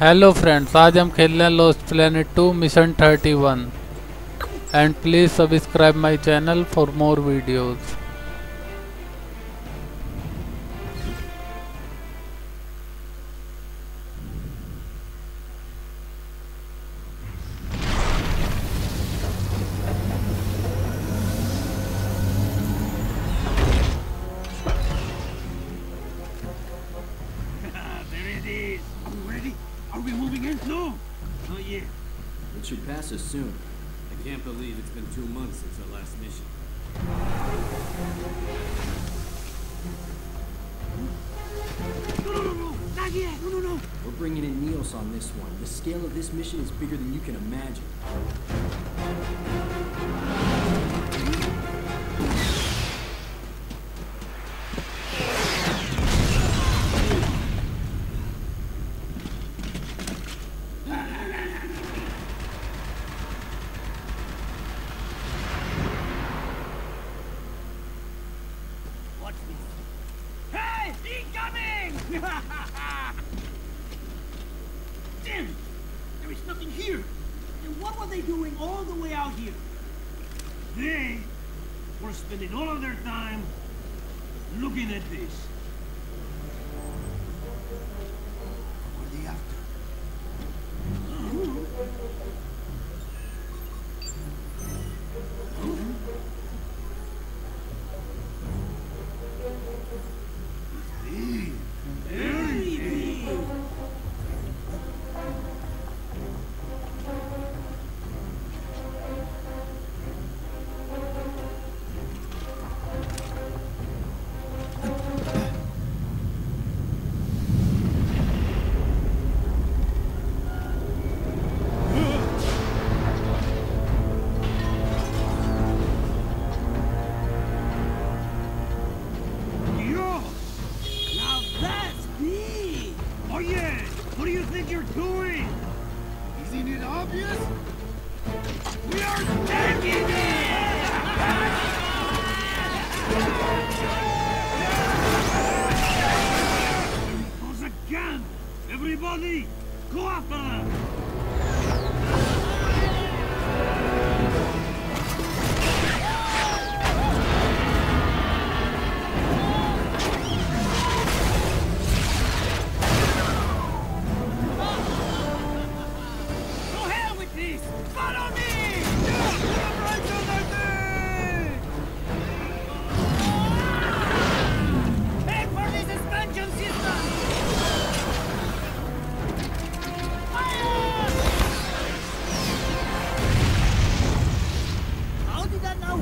Hello friends आज हम खेल रहे हैं Lost Planet two mission 31 and please subscribe my channel for more videos Us soon. I can't believe it's been two months since our last mission. No, no, no, no. Not yet. No, no, no. We're bringing in Neos on this one. The scale of this mission is bigger than you can imagine.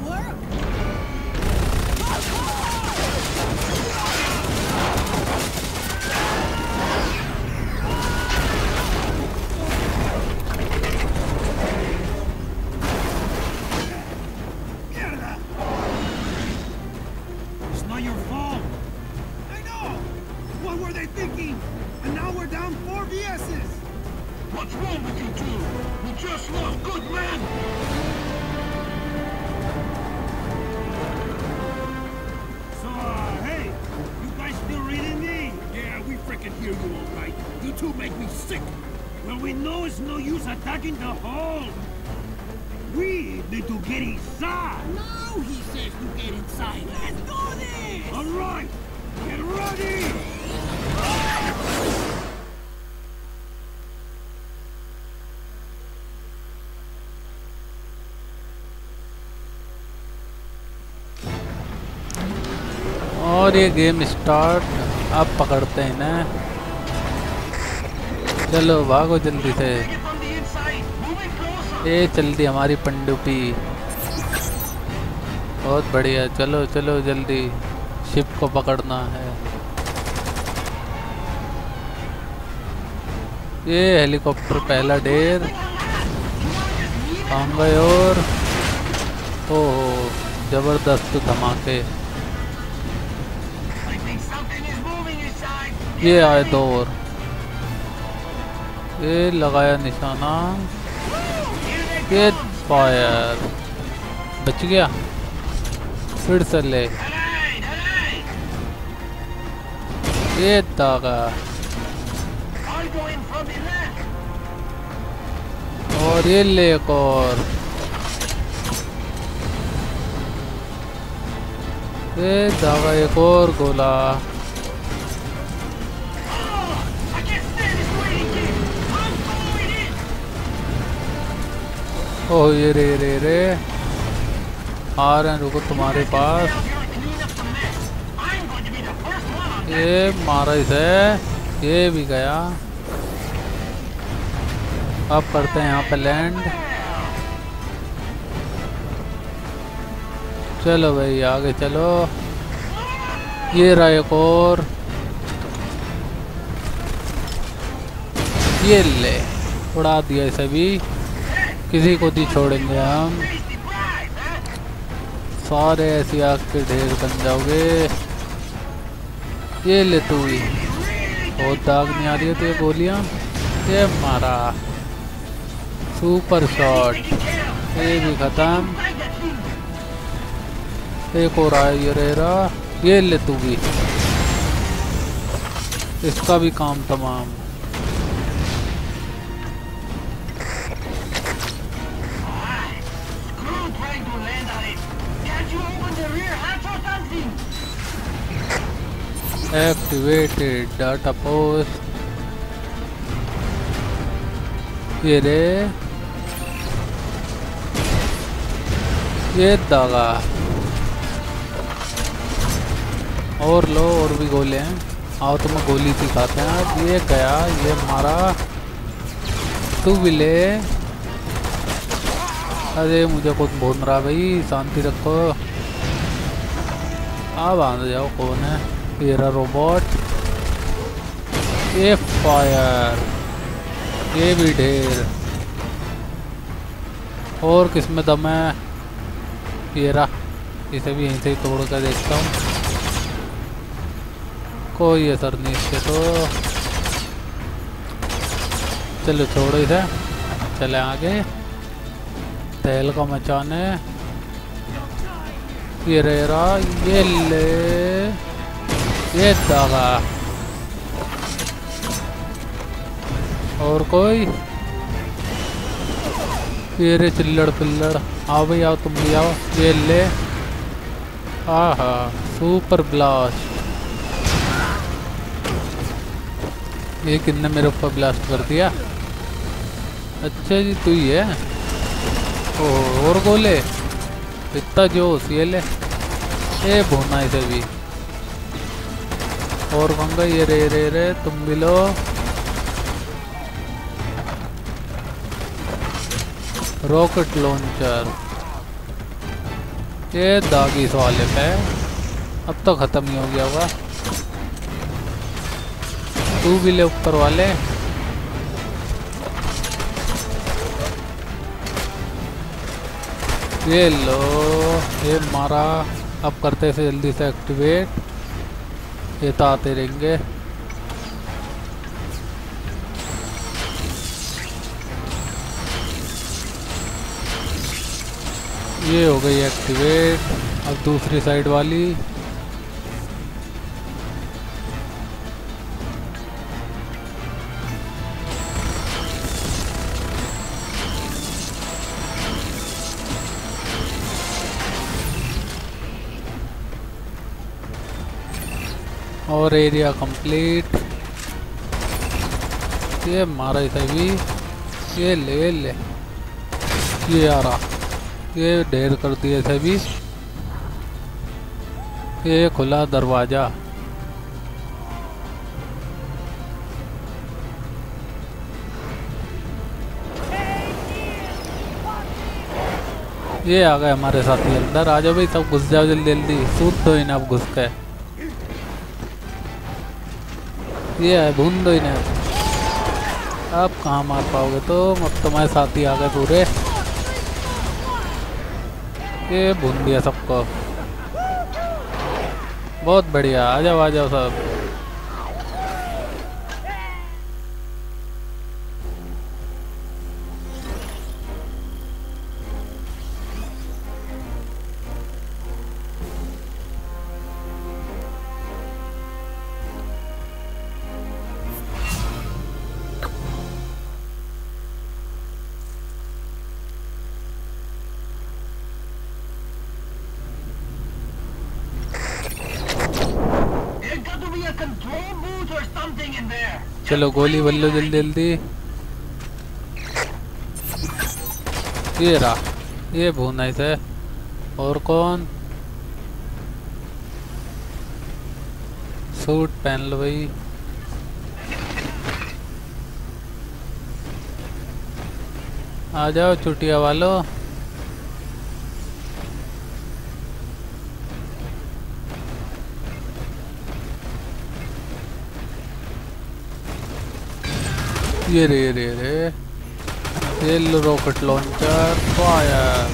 Work? two make me sick. Well, we know it's no use attacking the hole. We need to get inside. Now he says to get inside. Let's do this! All right, get ready! और ये game start अब पकड़ते हैं ना चलो, भागो जल्दी से. ये जल्दी हमारी पंडुपी। बहुत बढ़िया। चलो चलो जल्दी। शिप को पकड़ना है। ये हेलीकॉप्टर पहला ढेर गए और? ओहो, ज़बरदस्त धमाके. ये आए दो और। ये लगाया निशाना। ये फायर बच गया। फिर से ले! ये दागा. और ये ले और। ये दागा एक और गोला। ओ, ये रे रे रे। आ रहे हैं, रुको तुम्हारे पास. ये मारा इसे। ये भी गया। अब करते हैं यहाँ पे लैंड चलो भाई, आगे चलो। ये रहा एक और। ये ले, उड़ा दिया इसे भी। किसी को नहीं छोड़ेंगे हम? सारे ऐसी आग के ढेर बन जाओगे। ये ले तू बहुत दाग नहीं आ रही है तो ये गोलियाँ। ये मारा। सुपर शॉट ये भी खत्म। एक और आया ये रह रहा ये ले तू भी। इसका भी काम तमाम। एक्टिवेटेड डाटा पोस्ट ये रे। ये दागा। और लो, और भी गोले हैं। आओ तुम्हें गोली सिखाते हैं। अब ये गया, ये मारा। तू भी ले। अरे, मुझे कुछ भून रहा भाई। शांति रखो। अब आ जाओ, कौन है? तेरा रोबोट ये फायर ये भी ढेर। और किसमें दम है? रहा इसे भी यहीं से ही तोड़ कर देखता हूँ। कोई असर नहीं इसके तो। चलो छोड़ो इसे। चले आगे। तेल का मचाने। ये रहा। ये ले। ये दागा और कोई ये चिल्लड़ पिल्लड़ आओ भाई आओ तुम भी आओ ये ले आहा सुपर ब्लास्ट ये किन्ने मेरे ऊपर ब्लास्ट कर दिया अच्छा जी तू ही है ओ और गोले इतना जोश ये ले ये भूना इसे भी और गंगा, ये रे रे रे, तुम भी लो रॉकेट लॉन्चर ये दागी इस वाले पे अब तो खत्म ही हो गया होगा। तू भी ले ऊपर वाले। ये लो, ये मारा। अब करते से जल्दी से एक्टिवेट ये तो आते रहेंगे। ये हो गई एक्टिवेट अब दूसरी साइड वाली। और एरिया कंप्लीट ये मारा इसे भी ये। ले ले। ये आ रहा। ये ढेर कर दिए इसे भी ये खुला दरवाज़ा। ये आ गए हमारे साथी अंदर। आ जाओ भाई, सब घुस जाओ जल्दी जल्दी। सूद दो इन्हें अब घुस के। ये है भून दो इन्हें आप कहाँ मार पाओगे? तो अब तुम्हारे साथ ही आ गए पूरे। ये भून दिया सबको। बहुत बढ़िया, आ जाओ आ जाओ सब। चलो गोली बल्लो जल्दी जल्दी। ये रहा। ये भूना इसे और कौन? सूट पहन लो भाई। आ जाओ चुटिया वालों। ये रे रे रे, ये लो रॉकेट लॉन्चर फायर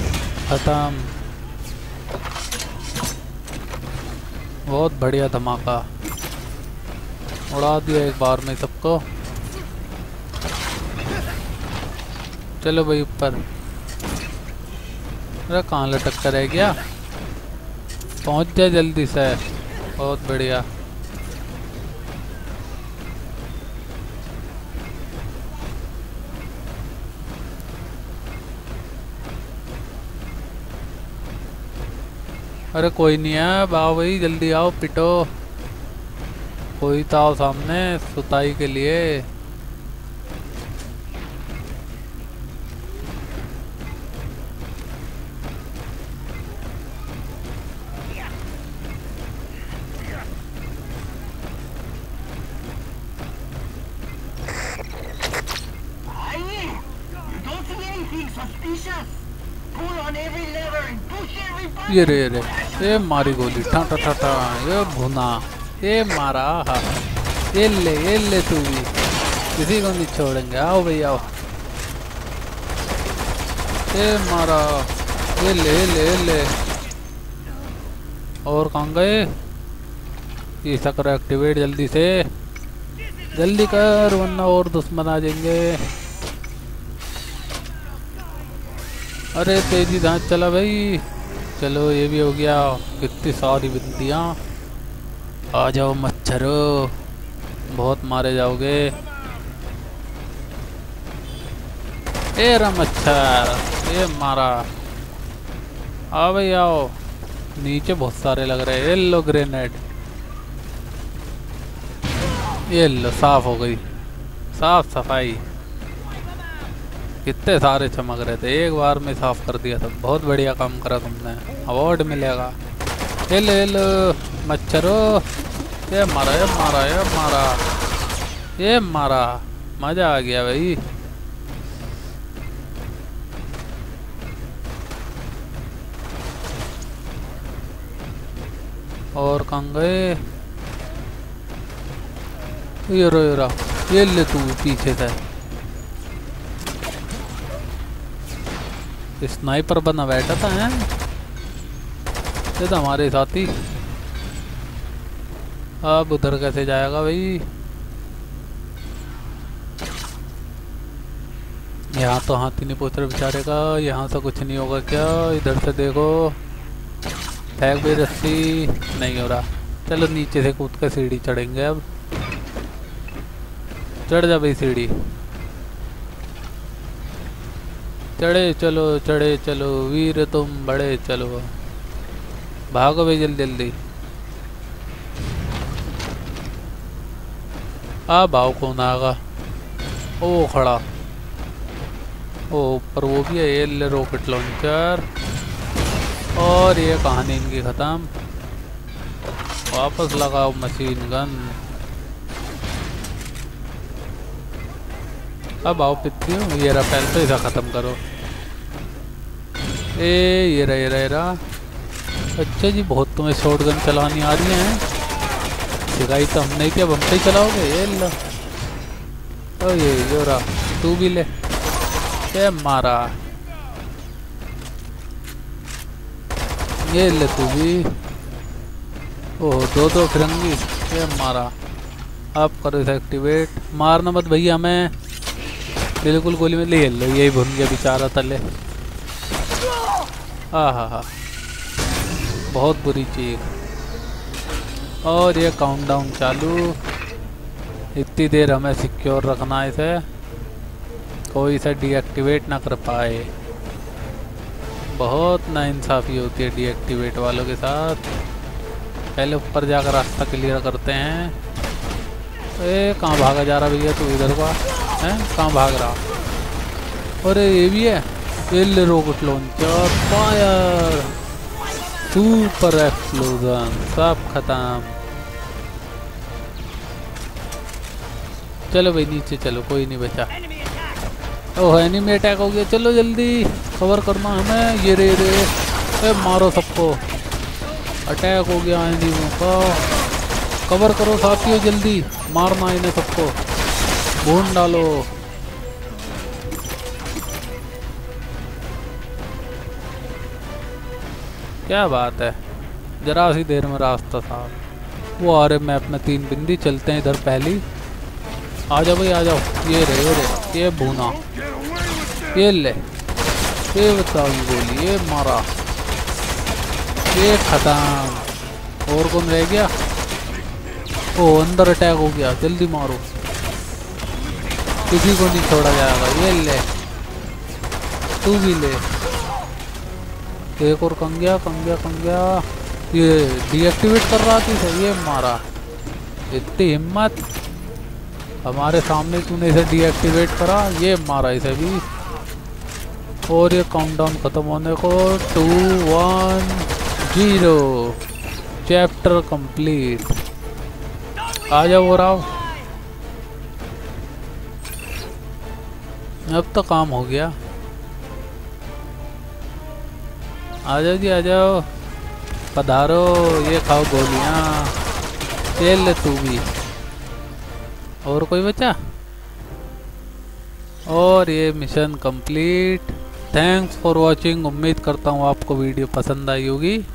खत्म। बहुत बढ़िया धमाका। उड़ा दिया एक बार में सबको। चलो भाई ऊपर। अरे कहाँ लटक कर रह गया? पहुँच जाए जल्दी से। बहुत बढ़िया। अरे कोई नहीं है भाव भाई, जल्दी आओ, पिटो। कोई तो आओ सामने, सुताई के लिए। ये रे ये रे। ये मारी गोली, ठा ठा ठा ठा। ये भुना ये मारा, हा। ये ले ये ले तू भी। किसी को नहीं छोड़ेंगे। आओ भाई, आओ। ये मारा ये ले ये ले ये ले। और कहाँ गए? ये सक्र एक्टिवेट जल्दी से। जल्दी कर, वरना और दुश्मन आ जाएँगे। अरे तेज़ी दांत चला भाई। चलो ये भी हो गया। कितनी सारी बिंदियाँ आ जाओ मच्छरो। बहुत मारे जाओगे। ए मच्छर, ये मारा। आ भाई, आओ। नीचे बहुत सारे लग रहे ये लो ग्रेनेड। ये लो साफ़ हो गई। साफ़ सफ़ाई। कितने सारे चमक रहे थे। एक बार में साफ़ कर दिया था। बहुत बढ़िया काम करा तुमने। अवार्ड मिलेगा। ये लो ये मच्छरो। ये मारा ये मारा ये मारा। ये मारा। मज़ा आ गया भाई। और कहाँ गए? ये रो ये ले तू पीछे से। स्नाइपर बना बैठा था, हैं? ये तो हमारे साथी। अब उधर कैसे जाएगा भाई? यहाँ तो हाथी नहीं पहुँच रहा बेचारे का, यहाँ से कुछ नहीं होगा क्या? इधर से देखो। फेंक भी रस्सी। नहीं हो रहा। चलो नीचे से कूद कर सीढ़ी चढ़ेंगे अब। चढ़ जा भाई सीढ़ी। चढ़े चलो चढ़े चलो, वीर तुम बड़े चलो। भागो भाई जल्दी जल्दी आ भाव कौन आगा ओ खड़ा। ओ ऊपर वो भी है, ये रॉकेट लॉन्चर और ये कहानी इनकी ख़त्म। वापस लगाओ मशीन गन अब आओ हूँ ये पहले तो इसे ख़त्म करो। ए, ये रहा ये रहा ये रहा। अच्छा जी, बहुत तुम्हें शॉर्ट गन चलानी आ रही हैं। सिखाई तो हमने थी अब हम पे ही चलाओगे। ये लो। ये यो रहा, तू भी ले। ये मारा। ये ले तू भी। ओह, दो दो फिरंगी। ये मारा। आप करो इसे एक्टिवेट मारना मत भैया हमें बिल्कुल गोली में ले लो, यही भुन गया बेचारा तले। हाँ हाँ हाँ। बहुत बुरी चीज़। और ये काउंटडाउन चालू। इतनी देर हमें सिक्योर रखना है इसे। कोई इसे डीएक्टिवेट ना कर पाए। बहुत नाइंसाफ़ी होती है डीएक्टिवेट वालों के साथ। पहले ऊपर जाकर रास्ता क्लियर करते हैं। ए, कहाँ भागा जा रहा भैया तू इधर का? है? कहाँ भाग रहा? अरे, ये भी है। L rocket launcher fire super explosion सब खत्म. चलो भाई, नीचे चलो, कोई नहीं बचा. ओह एनिमी अटैक हो गया. चलो जल्दी कवर करना हमें. ये रे रे. ए, मारो सबको. अटैक हो गया एनिमियों का. कवर करो साथियों, जल्दी. मारना इन्हें सबको. भून डालो. क्या बात है? जरा सी देर में रास्ता साफ़। वो आ रहे मैप में तीन बिंदी चलते हैं इधर पहली। आ जाओ भाई, आ जाओ। ये रे ये रे, ये भूना। ये ले। ये बताओ गोली, ये मारा। ये खत्म और कौन रह गया? ओ, अंदर अटैक हो गया। जल्दी मारो। किसी को नहीं छोड़ा जाएगा। ये ले। तू भी ले। एक और कंग्या कंग्या कंग्या। ये डीएक्टिवेट कर रहा थी सर ये मारा। इतनी हिम्मत। हमारे सामने तूने इसे डीएक्टिवेट करा, ये मारा इसे भी। और ये काउंटडाउन खत्म होने को two one zero chapter complete आ जाओ वो राव अब तो काम हो गया। आ जाओ जी, आ जाओ। पधारो, ये खाओ गोलियाँ। खेल ले तू भी। और कोई बचा? और ये mission complete. Thanks for watching उम्मीद करता हूँ आपको वीडियो पसंद आई होगी।